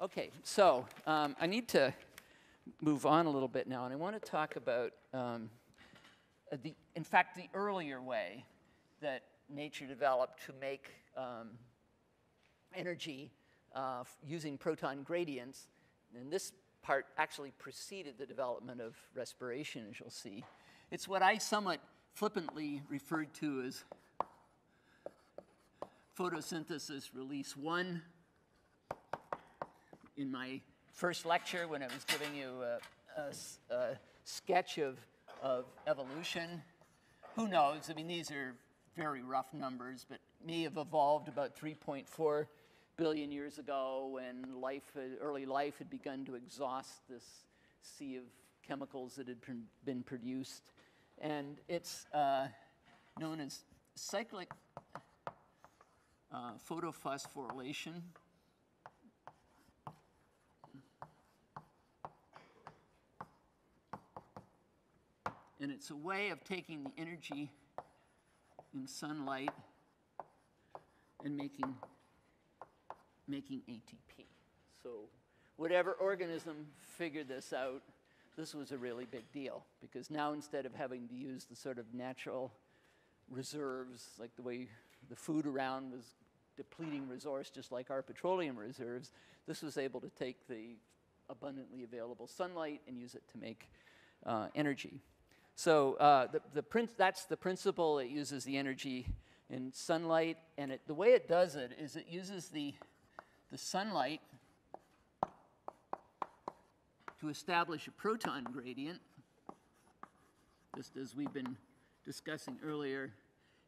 Okay, so um, I need to move on a little bit now, and I want to talk about, um, uh, the, in fact, the earlier way that nature developed to make um, energy uh, using proton gradients. And this part actually preceded the development of respiration, as you'll see. It's what I somewhat flippantly referred to as photosynthesis release one in my first lecture when I was giving you a, a, a sketch of, of evolution. Who knows? I mean, these are very rough numbers, but may have evolved about 3.4 billion years ago when life, early life had begun to exhaust this sea of chemicals that had been produced. And it's uh, known as cyclic uh, photophosphorylation. And it's a way of taking the energy in sunlight and making, making ATP. So whatever organism figured this out, this was a really big deal because now instead of having to use the sort of natural reserves, like the way the food around was depleting resource just like our petroleum reserves, this was able to take the abundantly available sunlight and use it to make uh, energy. So uh, the, the that's the principle. It uses the energy in sunlight, and it, the way it does it is it uses the, the sunlight to establish a proton gradient, just as we've been discussing earlier,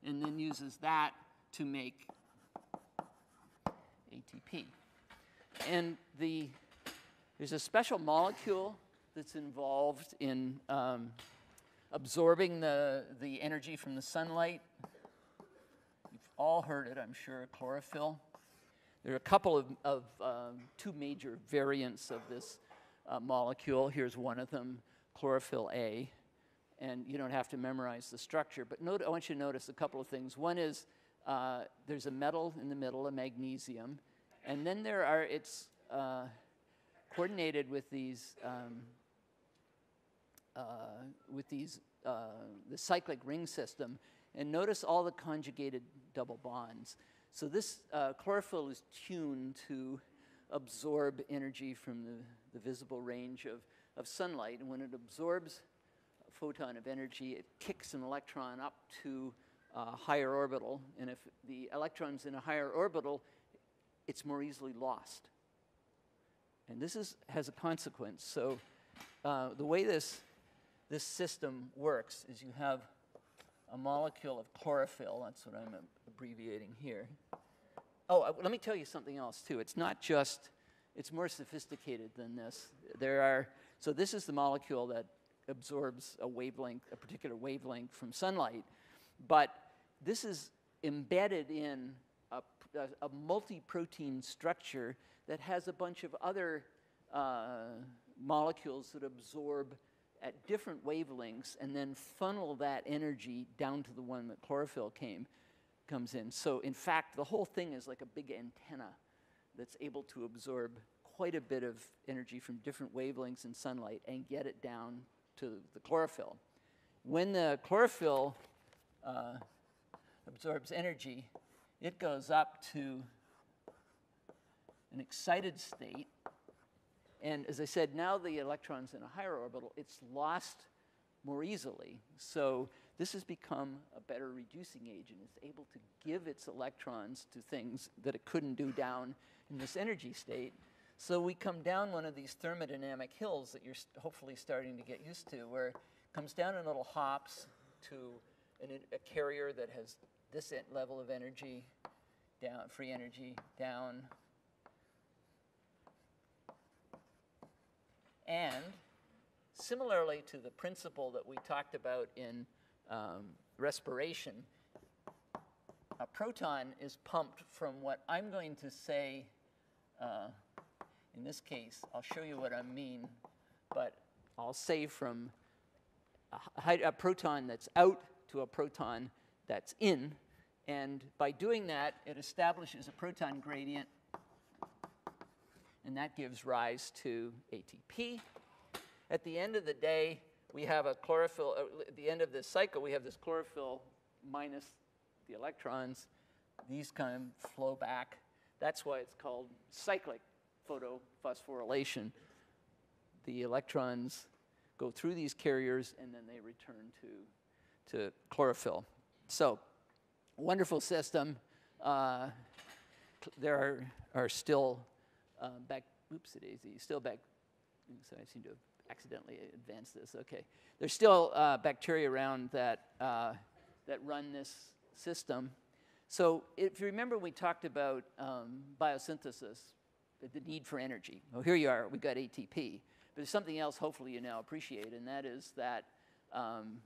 and then uses that to make ATP. And the, there's a special molecule that's involved in um, absorbing the, the energy from the sunlight. You've all heard it, I'm sure, chlorophyll. There are a couple of, of um, two major variants of this uh, molecule. Here's one of them, chlorophyll A. And you don't have to memorize the structure, but note, I want you to notice a couple of things. One is uh, there's a metal in the middle, a magnesium, and then there are, it's uh, coordinated with these um, uh, with these, uh, the cyclic ring system. And notice all the conjugated double bonds. So this uh, chlorophyll is tuned to absorb energy from the, the visible range of, of sunlight. And when it absorbs a photon of energy, it kicks an electron up to a higher orbital. And if the electron's in a higher orbital, it's more easily lost. And this is, has a consequence. So uh, the way this this system works is you have a molecule of chlorophyll, that's what I'm abbreviating here. Oh, uh, let me tell you something else too. It's not just, it's more sophisticated than this. There are, so this is the molecule that absorbs a wavelength, a particular wavelength from sunlight, but this is embedded in a, a, a multi-protein structure that has a bunch of other uh, molecules that absorb at different wavelengths and then funnel that energy down to the one that chlorophyll came, comes in. So, in fact, the whole thing is like a big antenna that's able to absorb quite a bit of energy from different wavelengths in sunlight and get it down to the chlorophyll. When the chlorophyll uh, absorbs energy, it goes up to an excited state and as I said, now the electron's in a higher orbital, it's lost more easily. So this has become a better reducing agent. It's able to give its electrons to things that it couldn't do down in this energy state. So we come down one of these thermodynamic hills that you're hopefully starting to get used to, where it comes down in little hops to an, a carrier that has this level of energy, down, free energy, down, And similarly to the principle that we talked about in um, respiration, a proton is pumped from what I'm going to say, uh, in this case, I'll show you what I mean, but I'll say from a, a proton that's out to a proton that's in. And by doing that, it establishes a proton gradient and that gives rise to ATP. At the end of the day, we have a chlorophyll, uh, at the end of this cycle, we have this chlorophyll minus the electrons. These kind of flow back. That's why it's called cyclic photophosphorylation. The electrons go through these carriers and then they return to, to chlorophyll. So, wonderful system. Uh, there are, are still uh, back, oops, daisy, still back, so I seem to have accidentally advanced this, okay. There's still uh, bacteria around that, uh, that run this system. So if you remember, we talked about um, biosynthesis, the need for energy. Well, here you are, we've got ATP. But there's something else hopefully you now appreciate, and that is that um,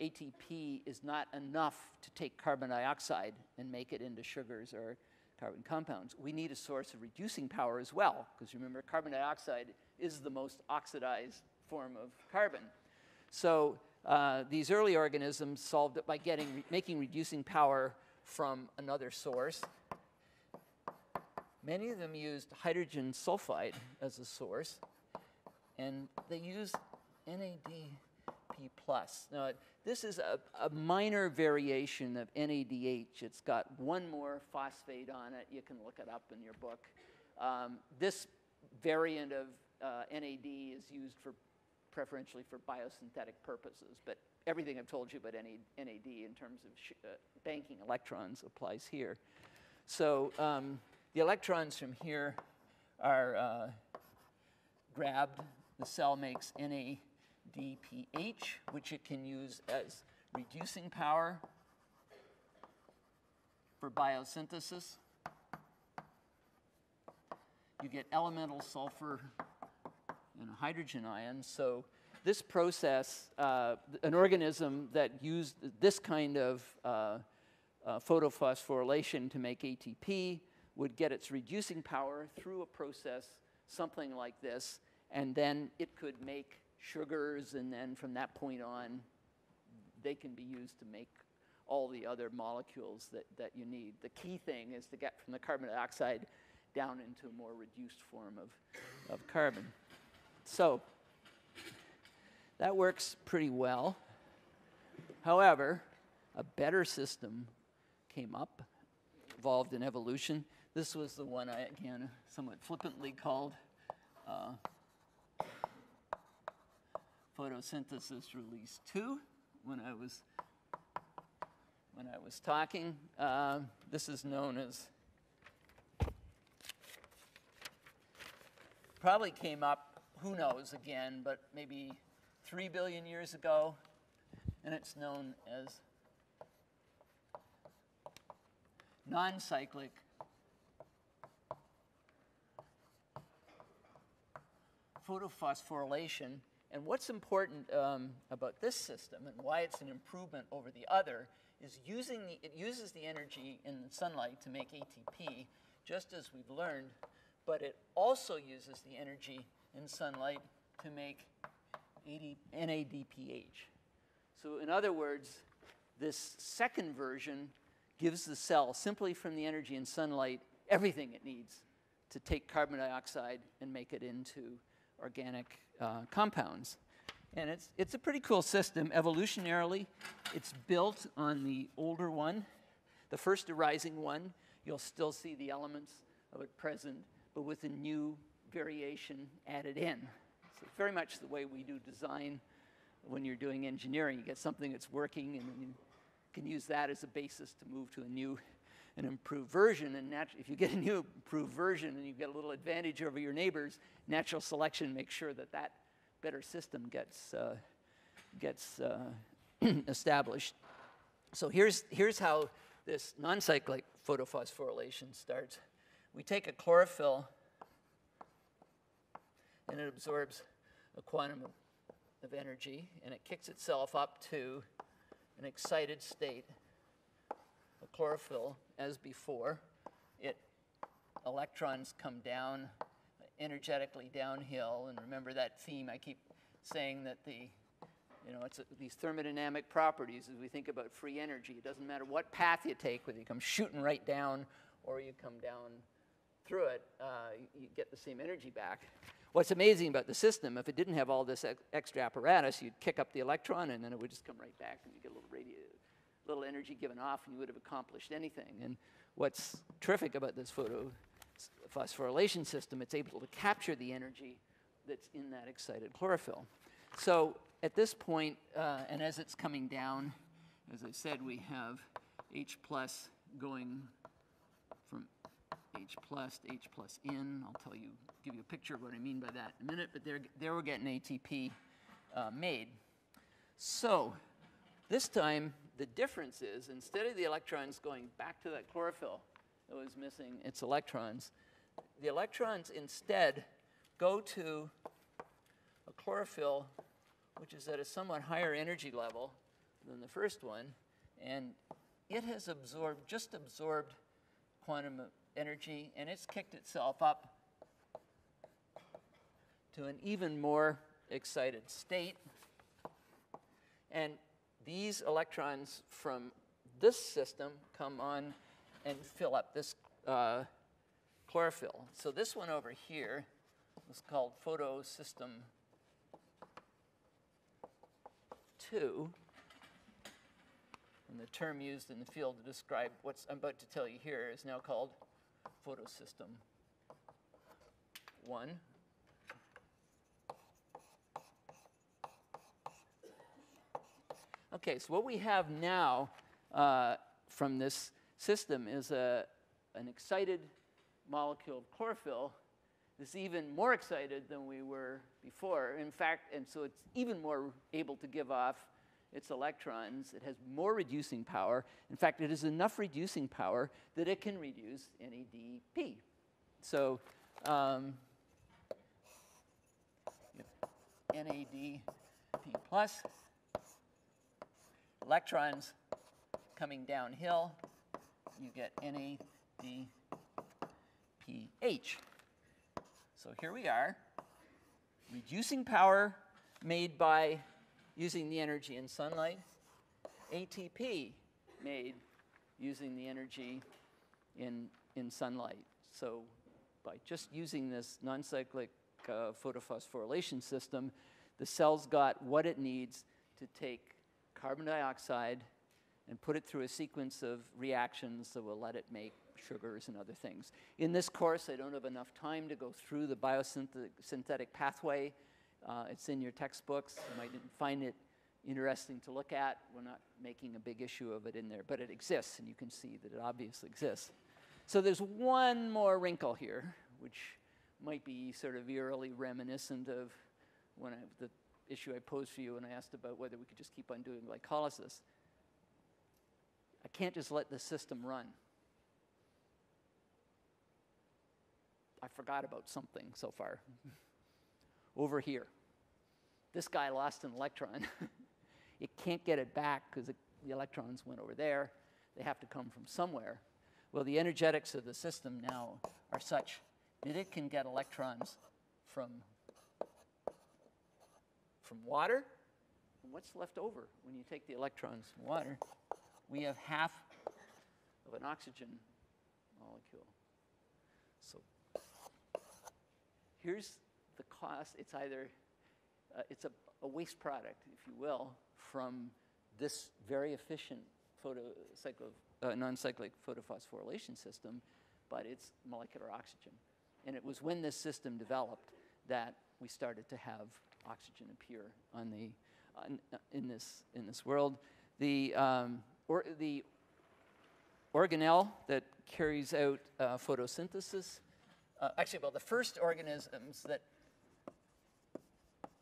ATP is not enough to take carbon dioxide and make it into sugars or carbon compounds. We need a source of reducing power as well, because remember, carbon dioxide is the most oxidized form of carbon. So uh, these early organisms solved it by getting, making reducing power from another source. Many of them used hydrogen sulfide as a source, and they used NADP+. Now, this is a, a, minor variation of NADH. It's got one more phosphate on it. You can look it up in your book. Um, this variant of uh, NAD is used for preferentially for biosynthetic purposes, but everything I've told you about NAD in terms of uh, banking electrons applies here. So um, the electrons from here are uh, grabbed. The cell makes NADPH, which it can use as reducing power for biosynthesis. You get elemental sulfur and hydrogen ion. So this process, uh, an organism that used this kind of uh, uh, photophosphorylation to make ATP would get its reducing power through a process something like this, and then it could make sugars, and then from that point on, they can be used to make all the other molecules that, that you need. The key thing is to get from the carbon dioxide down into a more reduced form of, of carbon. So that works pretty well. However, a better system came up, evolved in evolution. This was the one I, again, somewhat flippantly called uh, photosynthesis release 2 when I was when I was talking. Uh, this is known as probably came up who knows again, but maybe three billion years ago, and it's known as non cyclic photophosphorylation. And what's important um, about this system and why it's an improvement over the other is using the, it uses the energy in sunlight to make ATP, just as we've learned, but it also uses the energy in sunlight to make NADPH. So in other words, this second version gives the cell, simply from the energy in sunlight, everything it needs to take carbon dioxide and make it into organic uh, compounds. And it's, it's a pretty cool system. Evolutionarily, it's built on the older one, the first arising one. You'll still see the elements of it present, but with a new variation added in. So very much the way we do design when you're doing engineering. You get something that's working and you can use that as a basis to move to a new an improved version. And if you get a new improved version and you get a little advantage over your neighbors, natural selection makes sure that that better system gets, uh, gets uh, established. So here's, here's how this non-cyclic photophosphorylation starts. We take a chlorophyll and it absorbs a quantum of, energy and it kicks itself up to an excited state chlorophyll as before. It electrons come down energetically downhill and remember that theme I keep saying that the you know, it's a, these thermodynamic properties as we think about free energy. It doesn't matter what path you take, whether you come shooting right down or you come down through it, uh, you, get the same energy back. What's amazing about the system, if it didn't have all this ex- extra apparatus, you'd kick up the electron and then it would just come right back and you get a little radio, little energy given off and you would have accomplished anything. And what's terrific about this photo phosphorylation system, it's able to capture the energy that's in that excited chlorophyll. So at this point, uh, and as it's coming down, as I said, we have H plus going from H plus to H plus in. I'll tell you, give you a picture of what I mean by that in a minute, but there, there we're getting ATP uh, made. So this time, the difference is instead of the electrons going back to that chlorophyll that was missing its electrons, the electrons instead go to a chlorophyll which is at a somewhat higher energy level than the first one, and it has absorbed, just absorbed quantum energy, and it's kicked itself up to an even more excited state. And these electrons from this system come on and fill up this uh, chlorophyll. So this one over here is called photosystem 2. And the term used in the field to describe what I'm about to tell you here is now called photosystem 1. Okay, so what we have now uh, from this system is a, an excited molecule of chlorophyll that's even more excited than we were before. In fact, and so it's even more able to give off its electrons. It has more reducing power. In fact, it has enough reducing power that it can reduce NADP. So um, NADP plus electrons coming downhill, you get NADPH. So here we are, reducing power made by using the energy in sunlight, ATP made using the energy in, in sunlight. So by just using this non-cyclic uh, photophosphorylation system, the cell's got what it needs to take carbon dioxide and put it through a sequence of reactions that will let it make sugars and other things. In this course, I don't have enough time to go through the biosynthetic pathway. Uh, it's in your textbooks. You might find it interesting to look at. We're not making a big issue of it in there, but it exists, and you can see that it obviously exists. So there's one more wrinkle here, which might be sort of eerily reminiscent of when I, the issue I posed for you and I asked about whether we could just keep on doing glycolysis. I can't just let the system run. I forgot about something so far. Over here. This guy lost an electron. it can't get it back because the electrons went over there. They have to come from somewhere. Well, the energetics of the system now are such that it can get electrons from from water. And what's left over when you take the electrons from water? We have half of an oxygen molecule. So here's the cost. It's either uh, it's a, a, waste product, if you will, from this very efficient photo, uh, non-cyclic photophosphorylation system, but it's molecular oxygen. And it was when this system developed that we started to have oxygen appear on the, on, uh, in, this, in this world. The, um, or, the organelle that carries out uh, photosynthesis, uh, actually, well, the first organisms that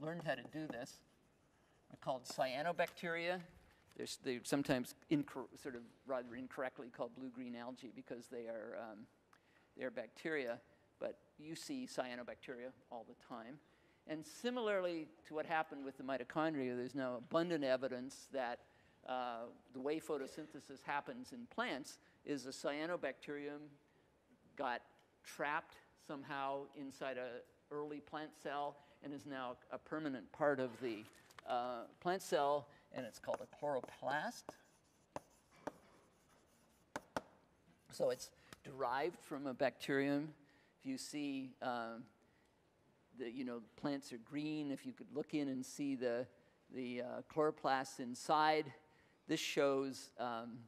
learned how to do this are called cyanobacteria. They're, sometimes sort of rather incorrectly called blue-green algae because they are, um, they are bacteria, but you see cyanobacteria all the time. And similarly to what happened with the mitochondria, there's now abundant evidence that uh, the way photosynthesis happens in plants is a cyanobacterium got trapped somehow inside an early plant cell and is now a permanent part of the uh, plant cell, and it's called a chloroplast. So it's derived from a bacterium if you see um, the, you know, plants are green, if you could look in and see the, the uh, chloroplasts inside, this shows um,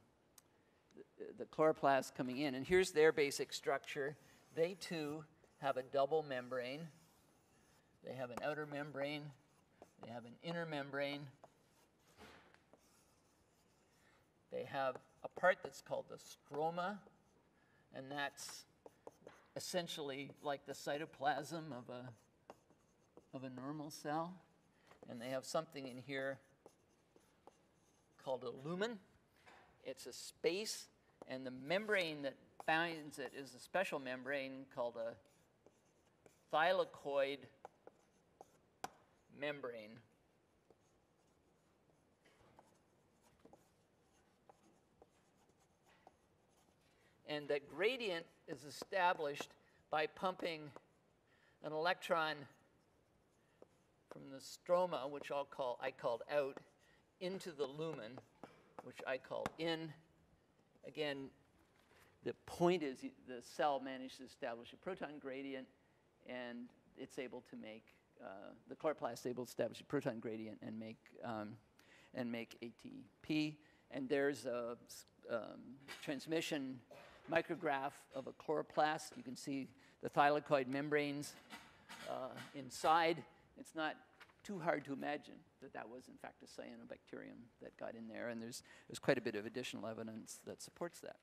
the, the chloroplasts coming in. And here's their basic structure. They too have a double membrane. They have an outer membrane, they have an inner membrane. They have a part that's called the stroma, and that's essentially like the cytoplasm of a, of a normal cell. And they have something in here called a lumen. It's a space, and the membrane that binds it is a special membrane called a thylakoid membrane. And that gradient is established by pumping an electron from the stroma, which I'll call, I called out, into the lumen, which I called in. Again, the point is the cell managed to establish a proton gradient, and it's able to make uh, the chloroplast is able to establish a proton gradient and make um, and make ATP. And there's a um, transmission micrograph of a chloroplast. You can see the thylakoid membranes uh, inside. It's not too hard to imagine that that was in fact a cyanobacterium that got in there, and there's there's quite a bit of additional evidence that supports that.